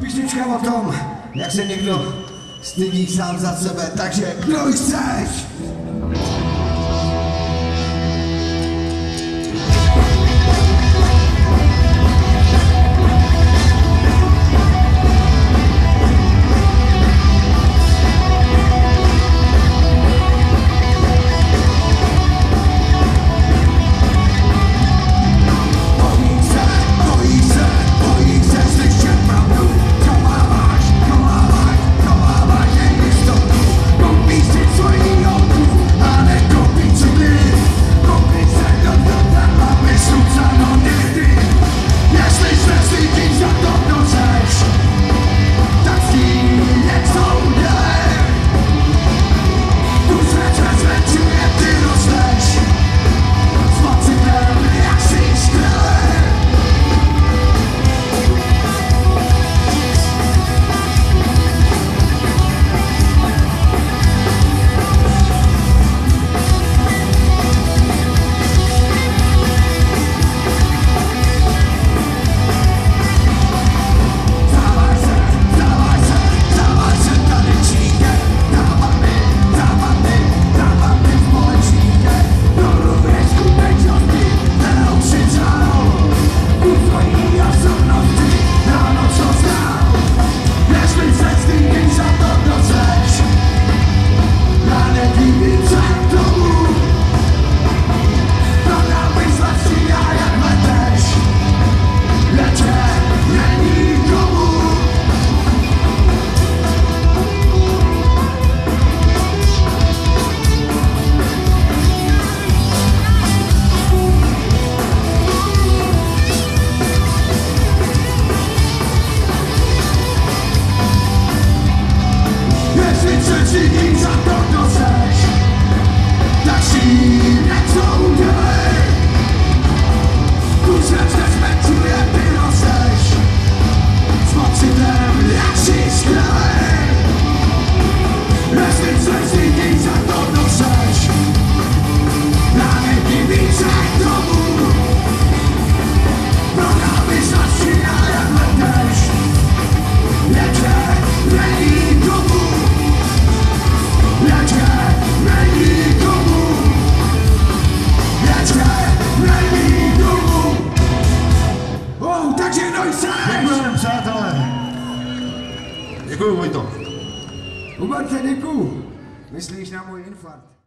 Písnička o tom, jak se někdo stydí sám za sebe, takže kdo chceš? Děkuju, Vojto. Uber, děkuju. Myslíš na můj infarkt?